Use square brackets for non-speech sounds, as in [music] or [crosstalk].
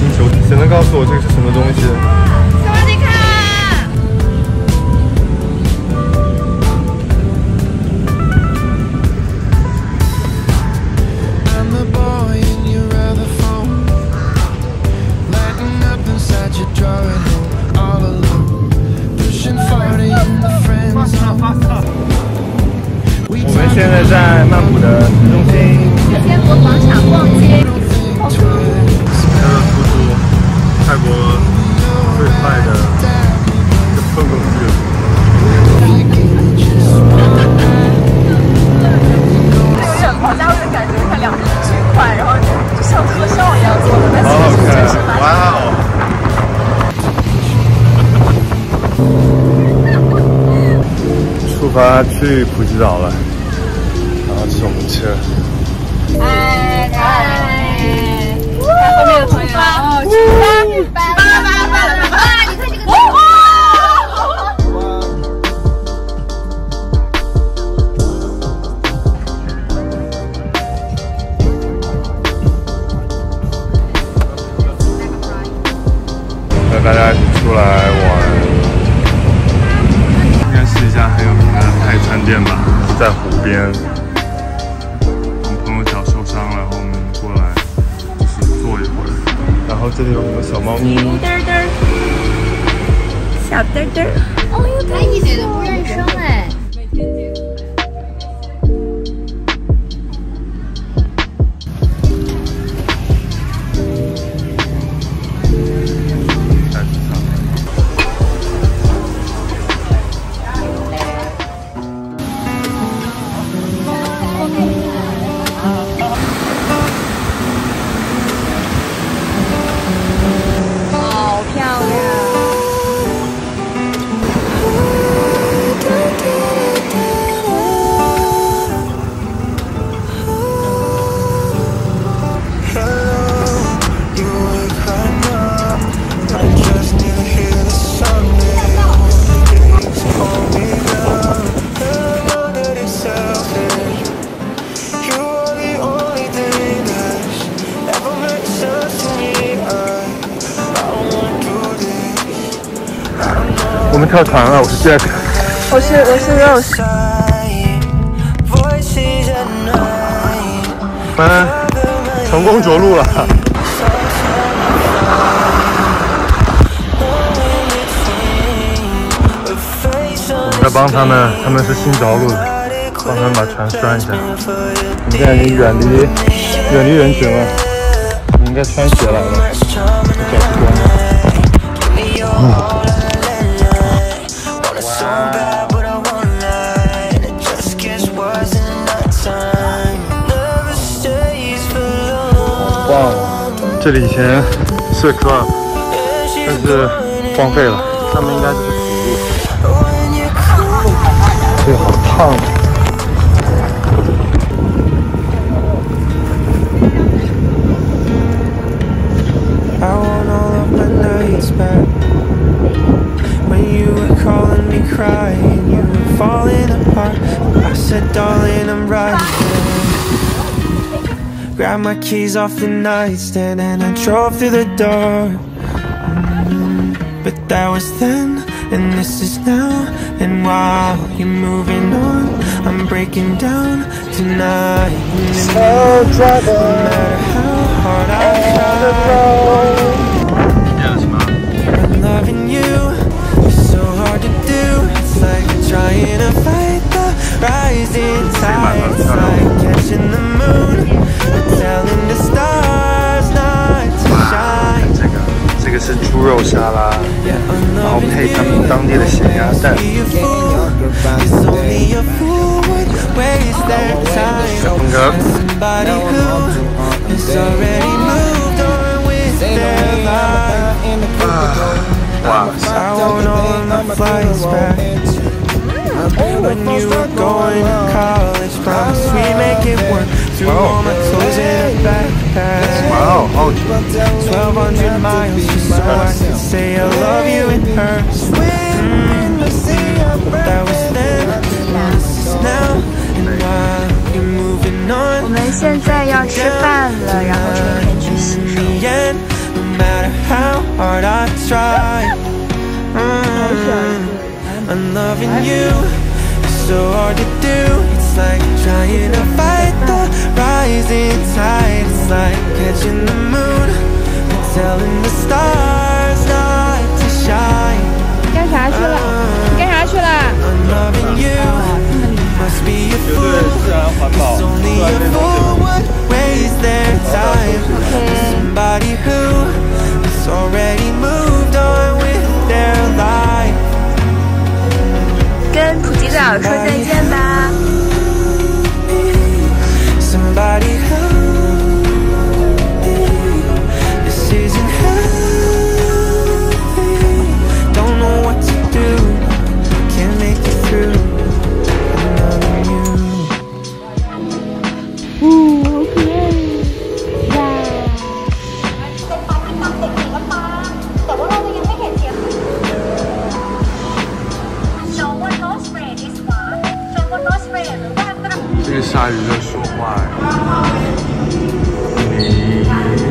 星球。谁能告诉我这个是什么东西？发去普吉岛了。然后坐我们车。嗨嗨，看后面的朋友，出发，出发，出发，在湖边我朋友脚受伤了然后我们过来坐一会儿。然后这里有很多小猫咪小嘚嘚哦呦它一点都不认生们跳船了，我是 Jack，我是我是 Rose。我们成功着陆了。我在帮他们，他们是新着陆的，帮他们把船拴一下。你现在已经远离远离人群了，你应该穿鞋来了，脚是光的。嗯。这里以前是 club，但是荒废了。上面应该就是土路。这个好烫。My keys off the nightstand and I drove through the door But that was then and this is now. And while you're moving on I'm breaking down tonight. So driver No matter how hard I try trying to fight the rising tide It's like catching the moon 是猪肉沙拉，然后配他们当地的咸鸭蛋。哇塞 Wow. Wow. Oh. 1,200 miles say I love you in person. Mm. That was then, this is now, and while you're moving on. Mm. matter how hard I try, [laughs] mm, I'm loving you so hard to do. It's like trying to fight the rising tide It's like catching the moon. 越下雨越说话呀你